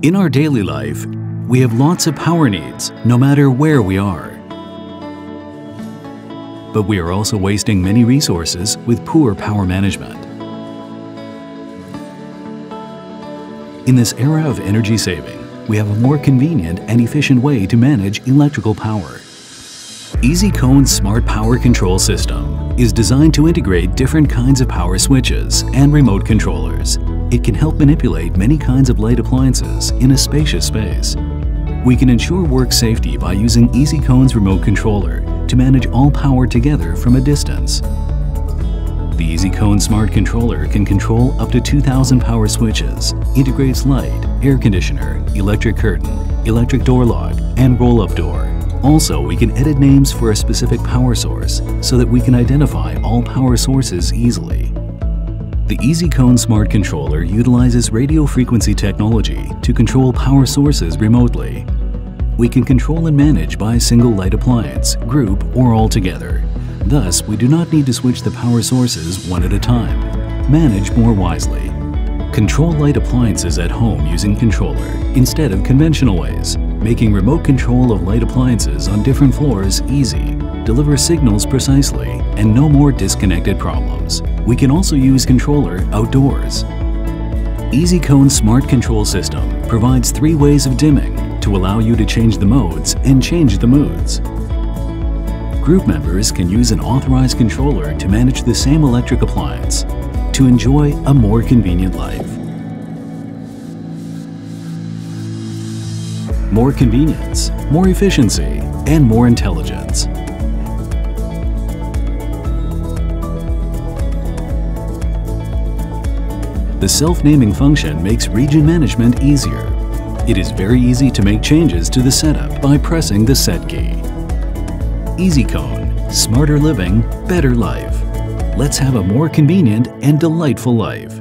In our daily life, we have lots of power needs, no matter where we are. But we are also wasting many resources with poor power management. In this era of energy saving, we have a more convenient and efficient way to manage electrical power. EzCon's Smart Power Control System is designed to integrate different kinds of power switches and remote controllers it can help manipulate many kinds of light appliances in a spacious space. We can ensure work safety by using EzCon's remote controller to manage all power together from a distance. The EzCon Smart Controller can control up to 2,000 power switches, integrates light, air conditioner, electric curtain, electric door lock, and roll-up door. Also, we can edit names for a specific power source so that we can identify all power sources easily. The EzCon Smart Controller utilizes radio frequency technology to control power sources remotely. We can control and manage by a single light appliance, group, or all together. Thus, we do not need to switch the power sources one at a time. Manage more wisely. Control light appliances at home using controller instead of conventional ways, making remote control of light appliances on different floors easy. Deliver signals precisely and no more disconnected problems. We can also use controller outdoors. EzCon Smart Control System provides three ways of dimming to allow you to change the modes and change the moods. Group members can use an authorized controller to manage the same electric appliance to enjoy a more convenient life. More convenience, more efficiency, and more intelligence. The self-naming function makes region management easier. It is very easy to make changes to the setup by pressing the Set key. EzCon, smarter living, better life. Let's have a more convenient and delightful life.